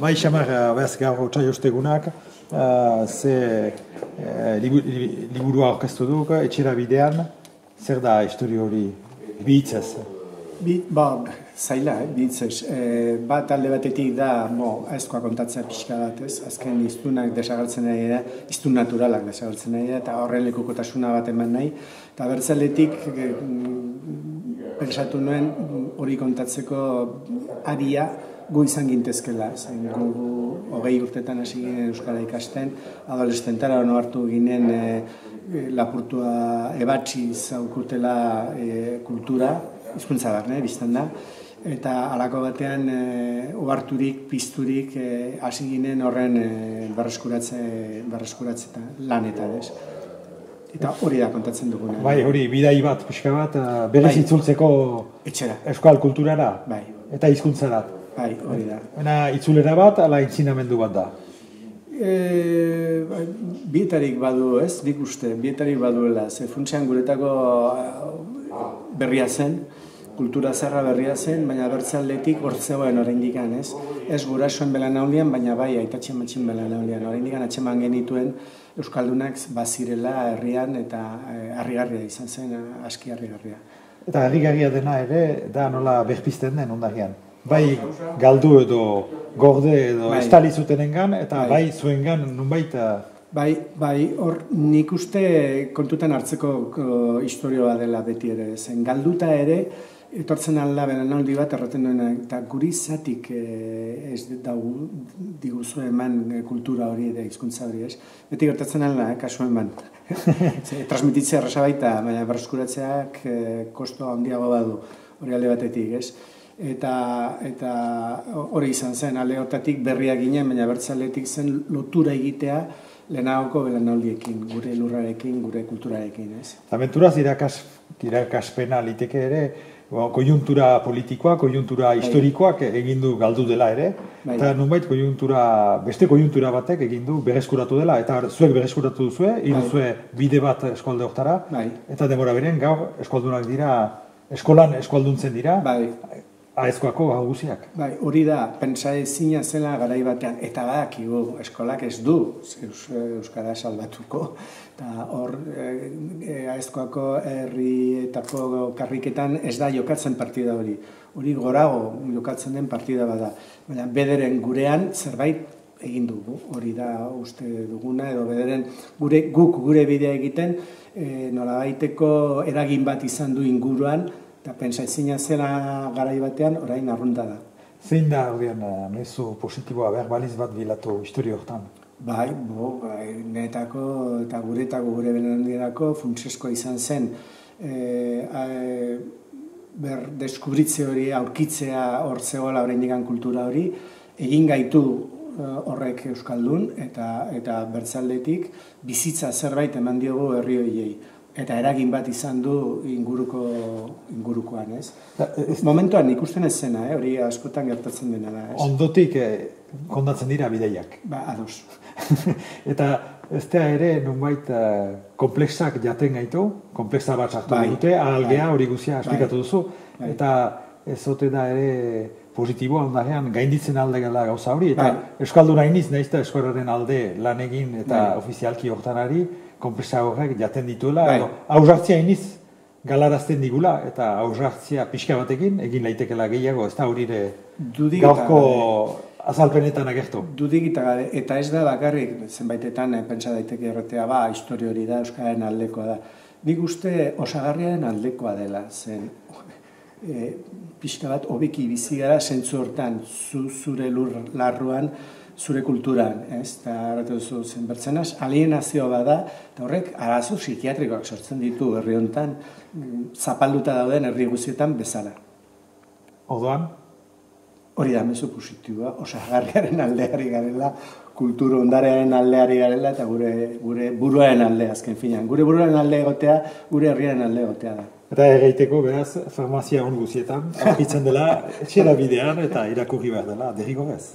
Bai, xamar, behaz gaur otxai ostegunak, uh, ze uh, libu, li- liburua orkestu duk, etxera bidean, zer da histori hori bihitzez? Bi, ba, zaila, eh, bitzez. E, bat alde batetik da, bo, aizkoa kontatzea pixka bat, ez? Azken iztunak desagertzen nahi da, iztun naturalak desagertzen nahi da, eta horren lekukotasuna bat eman nahi. Eta bertzaletik, e, pensatu nuen hori kontatzeko aria gu izan gintezkela. Zen, gu, hogei urtetan hasi ginen Euskara ikasten, adolescentara ono hartu ginen e, e, lapurtua ebatzi zaukutela e, kultura, hizkuntza barne, biztan da. Eta halako batean e, oharturik, pizturik e, hasi ginen horren e, berreskuratze, berreskuratze eta lanetan, ez? Eta hori da kontatzen duguna. Bai, hori bidai bat, pixka bat, berez Bai. itzultzeko Etxera, euskal kulturara bai, eta hizkuntzara. Bai, hori da. Ena itzulera bat, ala intzinamendu bat da. E, bai, bietarik badu, ez, nik uste, bietarik baduela, ze funtsean guretako eh, berria zen, kultura zerra berria zen, baina bertzaldetik hortzegoen oraindik ez? Ez gurasoen belanaulian, baina bai aitatxe matxin belanaulian. Oraindik atxeman genituen Euskaldunak bazirela herrian eta eh, harrigarria izan zen, aski harrigarria. Eta harrigarria dena ere, da nola berpizten den ondarian. Bai galdu edo gorde edo Bai. estali zutenengan, eta Bai. bai zuengan nunbait uh, Bai, bai, hor nik uste kontutan hartzeko ko, historioa dela beti ere. Zen galduta ere, etortzen alda beranaldi bat erraten duena, eta guri zatik eh, ez dagu diguzu eman eh, kultura hori ere, hizkuntza hori ez. Beti gertatzen alda, eh, kasu eman. Ze, transmititzea erraza baita, baina berreskuratzeak eh, kosto handiago badu hori alde batetik, ez? Eta, eta hori izan zen, alde hortatik berria ginen, baina bertzaletik zen lotura egitea lehenagoko belaunaldiekin, gure lurrarekin, gure kulturarekin, ez? Aventuraz irakas, irakaspena liteke ere, bo, konjuntura politikoa, konjuntura historikoak egin du galdu dela ere, Bai. eta nunbait konjuntura, beste konjuntura batek egin du berreskuratu dela, eta zuek berreskuratu duzue, Bai. iruzue bide bat eskolde hortara, Bai. eta demora beren gaur eskoldunak dira, eskolan eskualduntzen dira, Bai, aezkoako guziak. bai, hori da, pentsa ezina zela garai batean, eta badakigu eskolak ez du eus, Euskara salbatuko, eta hor, e, e, aezkoako herrietako karriketan ez da jokatzen partida hori. Hori gorago jokatzen den partida bada. Baina bederen gurean zerbait egin dugu, hori da uste duguna, edo bederen gure, guk gure bidea egiten, e, nolabaiteko eragin bat izan du inguruan, eta pentsa ezina zela garai batean, orain arrunta da. Zein da, ordean, eh, mezu positiboa behar baliz bat bilatu historio hortan? Bai, bo, bai, netako eta guretako gure benendirako funtseskoa izan zen e, e, ber deskubritze hori aurkitzea hor zegoela oraindik kultura hori egin gaitu horrek euskaldun eta eta bertzaldetik bizitza zerbait eman diogu herri horiei eta eragin bat izan du inguruko ingurukoan, ez? Da, ez- Momentuan ikusten ez zena, eh? hori askotan gertatzen dena da, ez? Ondotik eh, kondatzen dira bideiak. Ba, ados. eta ez da ere nunbait uh, komplexak jaten gaitu, komplexa bat sartu Bai, dute, ahalgea bai, hori guzia esplikatu bai, duzu, bai. eta ez ote da ere positiboa ondarean gainditzen alde gala gauza hori, eta Bai. Euskalduna iniz nahiz da eskoraren alde lan egin eta Bai. ofizialki hortanari, komplexa horrek jaten dituela, Bai. edo hausartzia iniz galarazten digula, eta hausartzia pixka batekin egin laitekela gehiago, ez da hori ere gaurko azalpenetan agertu. Dudik eta gabe, eta ez da bakarrik, zenbaitetan eh, pentsa daiteke erretea, ba, historia hori da, Euskararen aldekoa da. Nik uste osagarriaren aldekoa dela, zen e, pixka bat hobeki bizi gara zentzu hortan, zu, zure lur larruan, zure kulturan, ez? Eta erratu duzu zen bertzenaz, alienazioa bada, eta horrek arazo psikiatrikoak sortzen ditu herri honetan, mm, zapalduta dauden herri guztietan bezala. Orduan, Hori da mezu positiboa, osagarriaren aldeari garela, kulturu ondarearen aldeari garela eta gure, gure buruaren alde azken finean. Gure buruaren alde egotea, gure herriaren alde egotea da. Eta erraiteko, beraz, farmazia on guzietan, aurkitzen dela, etxera bidean eta irakurri behar dela, derrigorez.